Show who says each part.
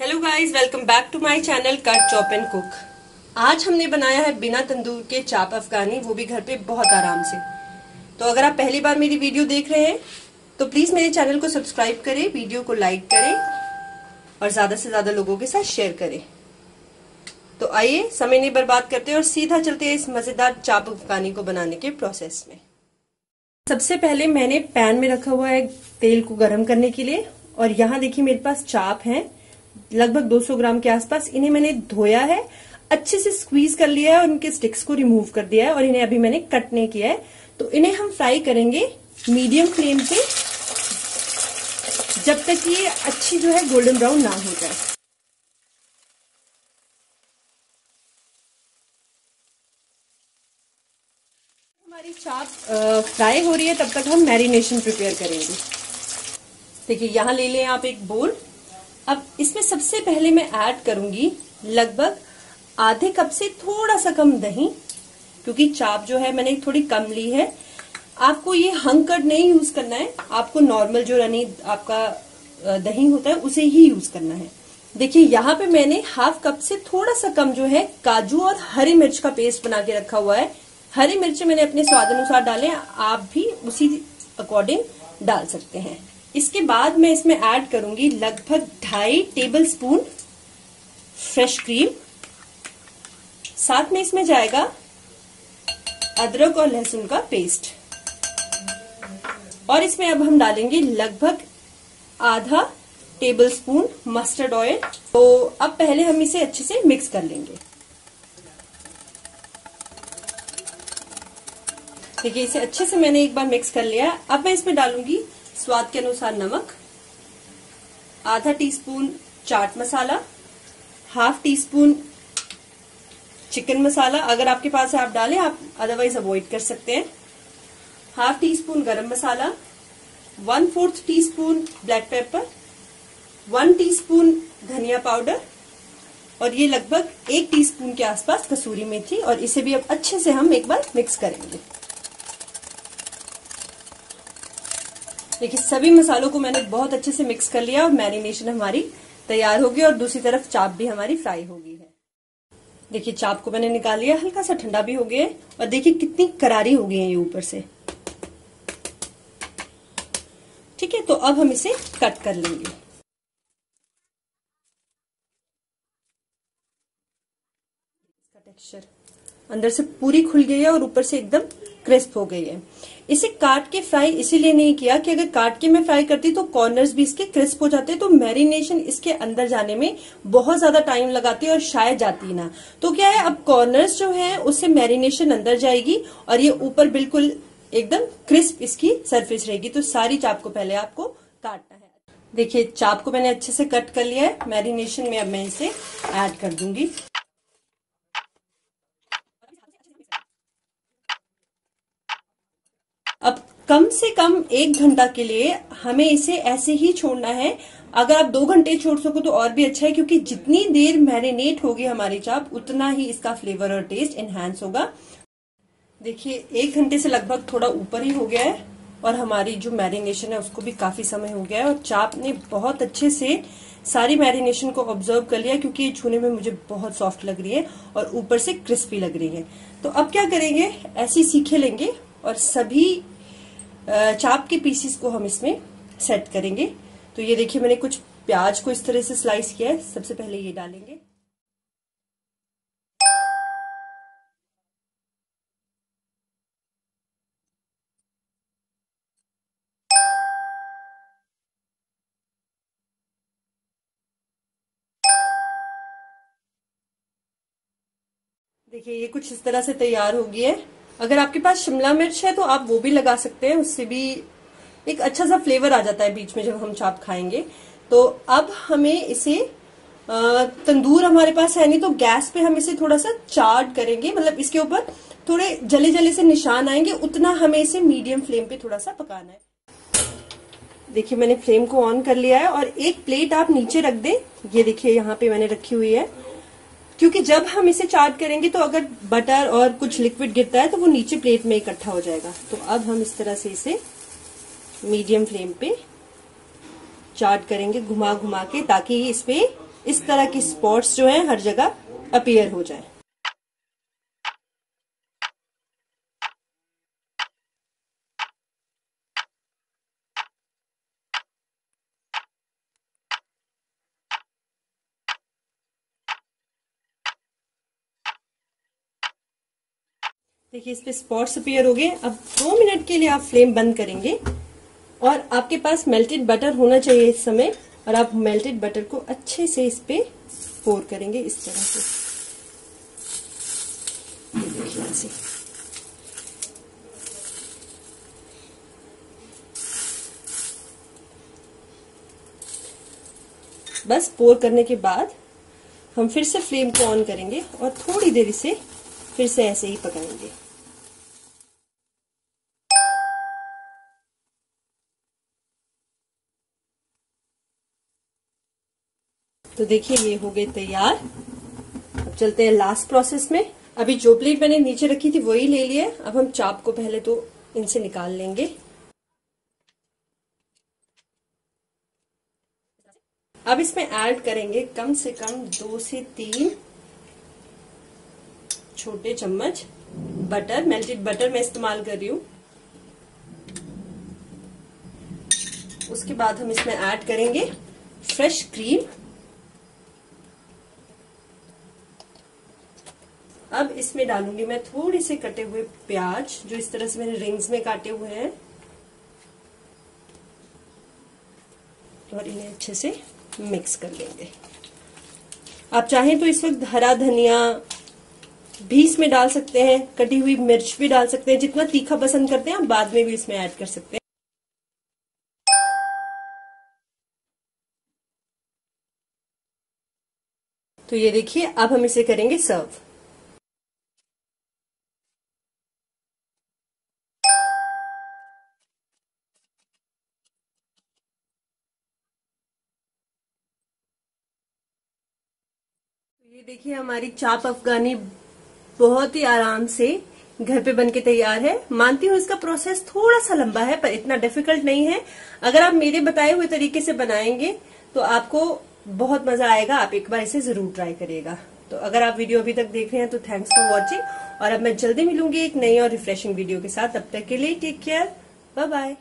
Speaker 1: Hello guys welcome back to my channel cut chop and cook आज हमने बनाया है बिना तंदूर के चाप अफगानी, वो भी घर पे बहुत आराम से। तो अगर आप पहली बार मेरी वीडियो देख रहे हैं तो प्लीज़ मेरे चैनल को सब्सक्राइब करें, वीडियो को लाइक करें और ज़्यादा से ज़्यादा लोगों के साथ शेयर करें। तो आइए, समय नहीं बर्बाद करते और सीधा चलते हैं इस मज़ेदार चाप अफगानी को बनाने के प्रोसेस में। सबसे पहले मैंने पैन में रखा हुआ है तेल को गर्म करने के लिए और यहाँ देखिए मेरे पास चाप है। लगभग 200 ग्राम के आसपास इन्हें मैंने धोया है, अच्छे से स्क्वीज कर लिया है और उनके स्टिक्स को रिमूव कर दिया है और इन्हें अभी मैंने कट नहीं किया है। तो इन्हें हम फ्राई करेंगे मीडियम फ्लेम पे जब तक ये अच्छी जो है गोल्डन ब्राउन ना हो जाए। हमारी चाप फ्राई हो रही है, तब तक हम मैरिनेशन प्रिपेयर करेंगे। देखिए, यहाँ ले लें आप एक बोल अब इसमें सबसे पहले मैं ऐड करूँगी लगभग आधे कप से थोड़ा सा कम दही, क्योंकि चाप जो है मैंने थोड़ी कम ली है। आपको ये हंकर्ड नहीं यूज़ करना है। आपको नॉर्मल जो रनी, आपका दही होता है, उसे ही यूज़ करना है। देखिए, यहाँ पे मैंने हाफ़ कप से थोड़ा सा कम जो है काजू और हरी मिर्च का पेस्ट बना के रखा हुआ है। हरी मिर्च मैंने अपने स्वाद अनुसार डाले, आप भी उसी अकॉर्डिंग डाल सकते हैं। इसके बाद मैं इसमें ऐड करूँगी लगभग ढाई टेबल स्पून फ्रेश क्रीम। साथ में इसमें जाएगा अदरक और लहसुन का पेस्ट। और इसमें अब हम डालेंगे लगभग आधा टेबल स्पून मस्टर्ड ऑयल। तो अब पहले हम इसे अच्छे से मिक्स कर लेंगे। देखिए, इसे अच्छे से मैंने एक बार मिक्स कर लिया। अब मैं इसमें डालूँगी स्वाद के अनुसार नमक, आधा teaspoon chaat masala, half teaspoon chicken masala. अगर आपके पास है, आप डालें, आप अदरवाइज़ अवॉइड कर सकते हैं। Half teaspoon garam masala one fourth teaspoon black pepper one teaspoon धनिया पाउडर और ये लगभग एक टीस्पून के आसपास कसूरी मेथी, और इसे भी अब अच्छे से हम एक बार मिक्स करेंगे। देखिए, सभी मसालों को मैंने बहुत अच्छे से मिक्स कर लिया और मैरिनेशन हमारी तैयार होगी और दूसरी तरफ़ चाप भी हमारी फ्राई होगी है। देखिए, चाप को मैंने निकाल लिया, हल्का सा ठंडा भी हो गया और देखिए कितनी करारी हो गई है ये ऊपर से। ठीक है तो अब हम इसे कट कर लेंगे। टेक्सचर अंदर से पूरी खुल गई है और ऊपर से एकदम क्रिस्प हो गई है। इसे काट के फ्राई इसीलिए नहीं किया कि अगर काट के मैं फ्राई करती तो कॉर्नर्स भी इसके क्रिस्प हो जाते तो मैरिनेशन इसके अंदर जाने में बहुत ज़्यादा टाइम लगाती और शायद जाती ना। तो क्या है, अब कॉर्नर्स जो है, उससे मैरिनेशन अंदर जाएगी और ये ऊपर बिल्कुल एकदम क्रिस्प इसकी सरफेस रहेगी। तो सारी चाप को पहले आपको काटना है। देखिए, चाप को मैंने अच्छे से कट कर लिया है। मैरिनेशन में अब मैं इसे ऐड कर दूँगी। अब कम से कम एक घंटा के लिए हमें इसे ऐसे ही छोड़ना है। अगर आप दो घंटे छोड़ सको तो और भी अच्छा है, क्योंकि जितनी देर मैरिनेट होगी हमारी चाप, उतना ही इसका फ्लेवर और टेस्ट एनहांस होगा। देखिए, एक घंटे से लगभग थोड़ा ऊपर ही हो गया है, और हमारी जो मैरिनेशन है, उसको भी काफ़ी समय हो गया है, और चाप ने बहुत अच्छे से सारी मैरिनेशन को ऑब्ज़र्व कर लिया, क्योंकि ये छूने में मुझे बहुत सॉफ्ट लग रही है, और ऊपर से क्रिस्पी लग रही है। तो अब क्या करेंगे? ऐसी सीखे लेंगे, और सभी चाप के पीसीस को हम इसमें सेट करेंगे। तो ये देखिए, मैंने कुछ प्याज को इस तरह से स्लाइस किया है। सबसे पहले ये डालेंगे। देखिए, ये कुछ इस तरह से तैयार हो गई है। अगर आपके पास शिमला मिर्च है तो आप वो भी लगा सकते हैं। उससे भी एक अच्छा सा फ्लेवर आ जाता है बीच में जब हम चाप खाएँगे। तो अब हमें इसे तंदूर हमारे पास है नहीं तो गैस पे हम इसे थोड़ा सा चार्ड करेंगे। मतलब इसके ऊपर थोड़े जले जले से निशान आएँगे, उतना हमें इसे मीडियम फ्लेम पे थोड़ा सा पकाना है। देखिए, मैंने फ्लेम को ऑन कर लिया है और एक प्लेट आप नीचे रख दें। ये देखिए, यहाँ पे मैंने रखी हुई है। क्योंकि जब हम इसे चार्ट करेंगे तो अगर बटर और कुछ लिक्विड गिरता है तो वो नीचे प्लेट में इकट्ठा हो जाएगा। तो अब हम इस तरह से इसे मीडियम फ्लेम पे चार्ट करेंगे घुमा घुमा के ताकि इस पे इस तरह की स्पॉट्स जो है हर जगह अपियर हो जाए। देखिए, इस पे स्पॉट्स अपीयर हो गए। अब दो मिनट के लिए आप फ्लेम बंद करेंगे और आपके पास मेल्टेड बटर होना चाहिए इस समय और आप मेल्टेड बटर को अच्छे से इस पे पोर करेंगे इस तरह से। बस पोर करने के बाद हम फिर से फ्लेम को ऑन करेंगे और थोड़ी देर इसे फिर से ऐसे ही पकाएँगे। तो देखिए, ये हो गए तैयार। अब चलते हैं लास्ट प्रोसेस में। अभी जो प्लेट मैंने नीचे रखी थी, वही ले लिया अब हम चाप को पहले तो इनसे निकाल लेंगे। अब इसमें ऐड करेंगे कम से कम दो से तीन छोटे चम्मच बटर मेल्टेड बटर मैं इस्तेमाल कर रही हूँ। उसके बाद हम इसमें ऐड करेंगे फ्रेश क्रीम अब इसमें डालूँगी मैं थोड़ी से कटे हुए प्याज, जो इस तरह से मैंने रिंग्स में काटे हुए हैं। और इन्हें अच्छे से मिक्स कर लेंगे। आप चाहें तो इस वक्त हरा धनिया भी इसमें डाल सकते हैं, कटी हुई मिर्च भी डाल सकते हैं, जितना तीखा पसंद करते हैं, आप बाद में भी इसमें ऐड कर सकते हैं। तो ये देखिए, अब हम इसे करेंगे सर्व ये देखिए, हमारी चाप अफगानी बहुत ही आराम से घर पे बन के तैयार है। मानती हूँ इसका प्रोसेस थोड़ा सा लंबा है, पर इतना डिफ़िकल्ट नहीं है। अगर आप मेरे बताए हुए तरीके से बनाएँगे तो आपको बहुत मज़ा आएगा। आप एक बार इसे ज़रूर ट्राई करिएगा। तो अगर आप वीडियो अभी तक देख रहे हैं तो थैंक्स फॉर वॉचिंग और अब मैं जल्दी मिलूँगी एक नई और रिफ्रेशिंग वीडियो के साथ। तब तक के लिए टेक केयर बाय बाय